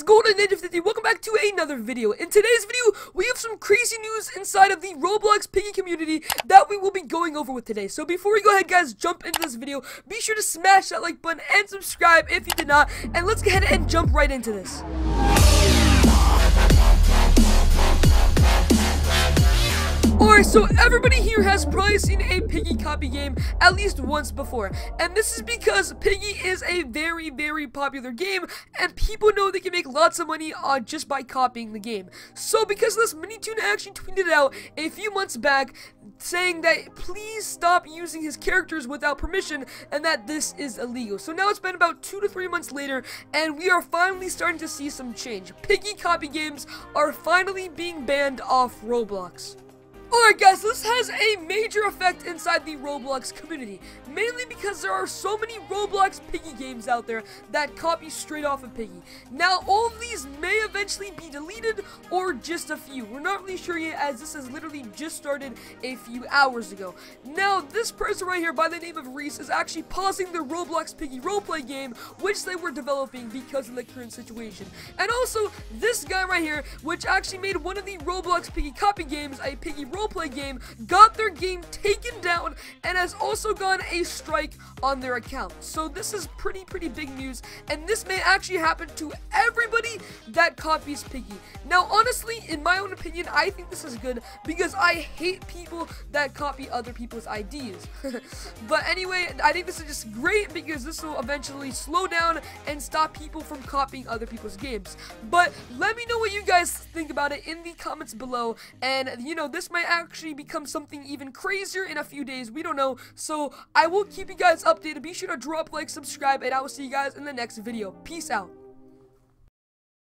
it's Golden Ninja 50. Welcome back to another video. In today's video, we have some crazy news inside of the Roblox Piggy community that we will be going over with today. So before we go ahead, guys, jump into this video, be sure to smash that like button and subscribe if you did not. And let's go ahead and jump right into this. Alright, so everybody here has probably seen a Piggy copy game at least once before. And this is because Piggy is a very, very popular game, and people know they can make lots of money uh, just by copying the game. So because this, MiniToon actually tweeted out a few months back saying that please stop using his characters without permission and that this is illegal. So now it's been about two to three months later and we are finally starting to see some change. Piggy copy games are finally being banned off Roblox. Alright guys, this has a major effect inside the Roblox community, mainly because there are so many Roblox Piggy games out there that copy straight off of Piggy. Now, all of eventually be deleted, or just a few. We're not really sure yet, as this has literally just started a few hours ago. Now, this person right here, by the name of Reese, is actually pausing the Roblox Piggy roleplay game, which they were developing because of the current situation. And also, this guy right here, which actually made one of the Roblox Piggy copy games, a Piggy roleplay game got their game taken down and has also gone a strike on their account. So this is pretty, pretty big news, and this may actually happen to everybody that copies Piggy. Now, honestly, in my own opinion, I think this is good because I hate people that copy other people's ideas. but anyway, I think this is just great because this will eventually slow down and stop people from copying other people's games. But let me know what you guys think about it in the comments below, and you know, this might actually become something even crazier in a few days. We don't know. So I will keep you guys updated. Be sure to drop like, subscribe, and I will see you guys in the next video. Peace out.